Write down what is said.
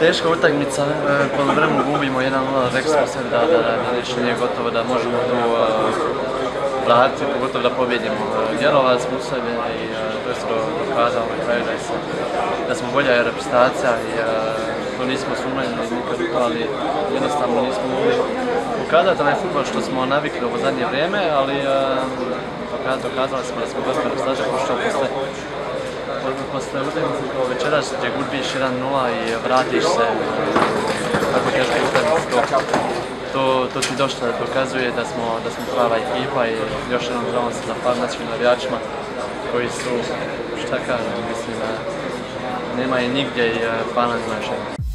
Teška utakmica, e, po vremenu gubimo 1-0, rekli smo sebi da, da, da, nije gotovo, da možemo tu e, vratiti, pogotovo da pobjedimo. Vjerovali smo u sebe i to je se do- dokazalo na kraju da, se, da smo bolja reprezentacija i e, to nismo sumnjali nikad to, ali jednostavno nismo mogli pokazati onaj futbol što smo navikli u zadnje vrijeme, ali doka- dokazali smo da smo dosta reprezentacija pošto posle posle utakmice kao gdje gubiš 1-0 i vratiš se? Tako to, to, ti dosta dokazuje da smo, da smo prava ekipa i još jednom trebamo se zahvaliti našim navijačima koji su, šta kažem, mislim nema je nigdje i im najviše.